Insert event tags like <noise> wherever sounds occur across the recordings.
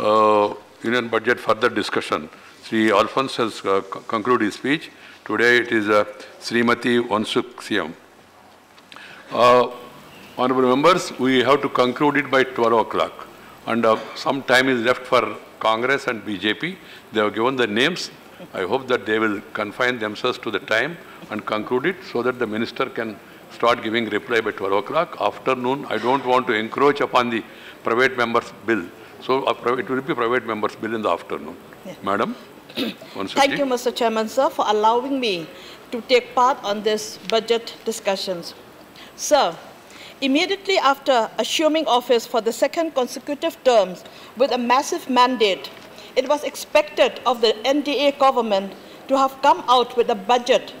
uh, Union Budget further discussion. Sri Alphons has uh, concluded his speech. Today it is uh, Srimati Wansuk Syiem. Uh, Honorable members, we have to conclude it by 12 o'clock. And uh, some time is left for Congress and BJP. They have given the names. I hope that they will confine themselves to the time and conclude it so that the minister can start giving reply by 12 o'clock. Afternoon, I don't want to encroach upon the private members' bill. So it will be private members' bill in the afternoon. Madam? <clears throat> Thank you, Mr. Chairman, sir, for allowing me to take part on this budget discussions. Sir, immediately after assuming office for the second consecutive terms with a massive mandate, it was expected of the NDA government to have come out with a budget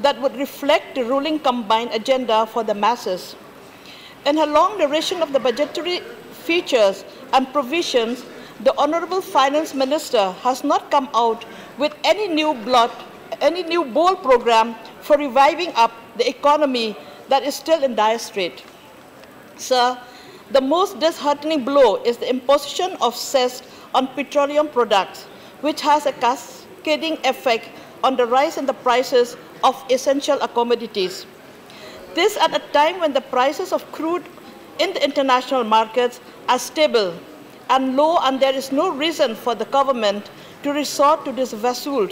that would reflect the ruling combined agenda for the masses. In her long narration of the budgetary features and provisions, the Honorable Finance Minister has not come out with any new blood, any new bold program for reviving up the economy that is still in dire strait. Sir, the most disheartening blow is the imposition of cess on petroleum products, which has a cascading effect on the rise in the prices of essential commodities. This at a time when the prices of crude in the international markets are stable and low, and there is no reason for the government to resort to this vassal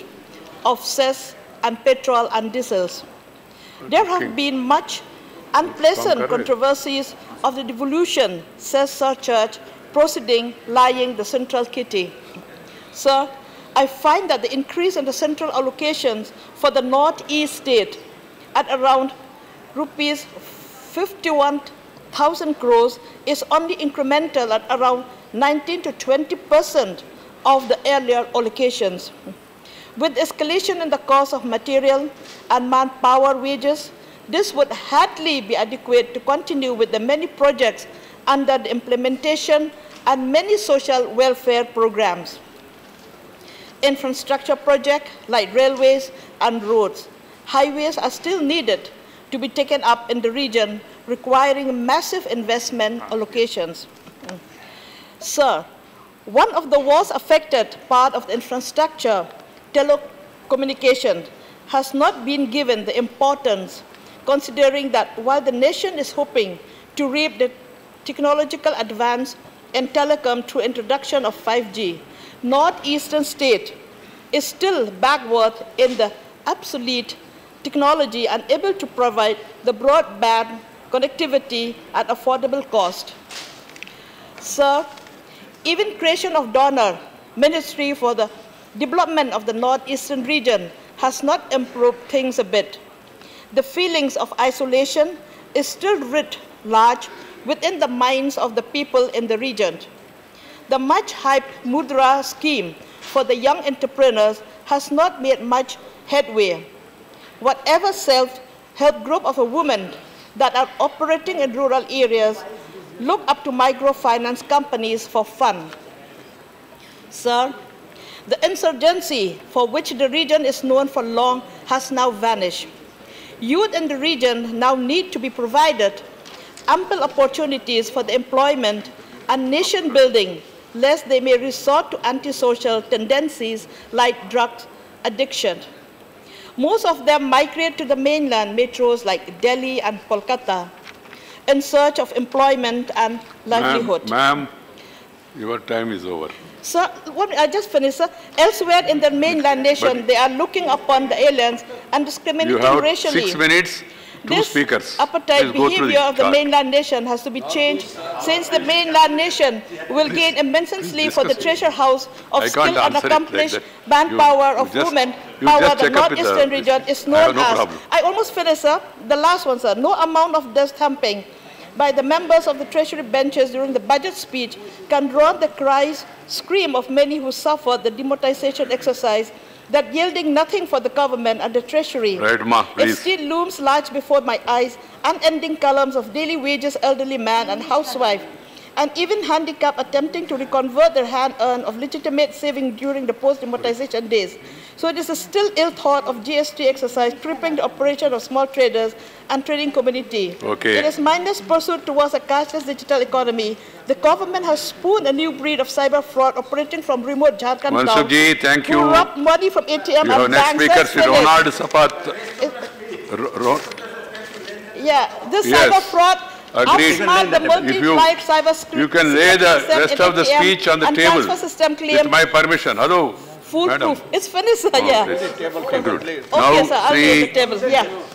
of cess and petrol and diesels. There have been much unpleasant controversies of the devolution cess surcharge proceeding lying the central kitty. Sir, I find that the increase in the central allocations for the northeast state at around rupees 51,000 crores is only incremental at around 19 to 20 percent of the earlier allocations. With escalation in the cost of material and manpower wages, this would hardly be adequate to continue with the many projects under the implementation and many social welfare programs. Infrastructure projects like railways and roads, highways are still needed to be taken up in the region, requiring massive investment allocations. Sir, one of the worst affected part of the infrastructure, telecommunication, has not been given the importance considering that while the nation is hoping to reap the technological advance in telecom through introduction of 5G, northeastern state is still backward in the obsolete technology and unable to provide the broadband connectivity at affordable cost. Sir, even creation of DoNER ministry for the development of the northeastern region has not improved things a bit. The feelings of isolation is still writ large within the minds of the people in the region. The much hyped Mudra scheme for the young entrepreneurs has not made much headway. Whatever self-help group of a women that are operating in rural areas look up to microfinance companies for fund. Sir, the insurgency for which the region is known for long has now vanished. Youth in the region now need to be provided ample opportunities for the employment and nation building, lest they may resort to antisocial tendencies like drug addiction. Most of them migrate to the mainland metros like Delhi and Kolkata in search of employment and livelihood. Ma'am, ma'am, your time is over. Sir, what, I just finished, sir. Elsewhere in the mainland nation, But- they are looking upon the aliens and discriminating You have racially. six minutes, two This speakers. appetite Please behavior of the chart. mainland nation has to be changed since the mainland nation will gain immensely for the treasure house of skilled and it like accomplished manpower of women you power just the check up with the- northeastern region is known no as. problem. I almost finished, sir. The last one, sir. No amount of dust thumping by the members of the treasury benches during the budget speech can drown the cries, scream of many who suffered the demonetization exercise that yielding nothing for the government and the treasury. Right, ma, It still looms large before my eyes, unending columns of daily wages, elderly man and housewife, and even handicapped attempting to reconvert their hand-earned of legitimate saving during the post-demonetization days. So it is a still ill thought of GST exercise crippling the operation of small traders and trading community. Okay. It is mindless pursuit towards a cashless digital economy. The government has spawned a new breed of cyber fraud operating from remote Jharkhand towns ji, thank you. rob money from ATM You and next speaker, Ronald Sapat. Yeah, this Yes. cyber fraud Agreed. outsmart the If you- multi-flight cyber. You can lay the rest of the ATM speech on the table. transfer system With my permission. Hello, madam. foolproof. It's finished, sir, Oh, yeah. please, Conclude. Okay, Now, sir, I'll leave the table, yeah.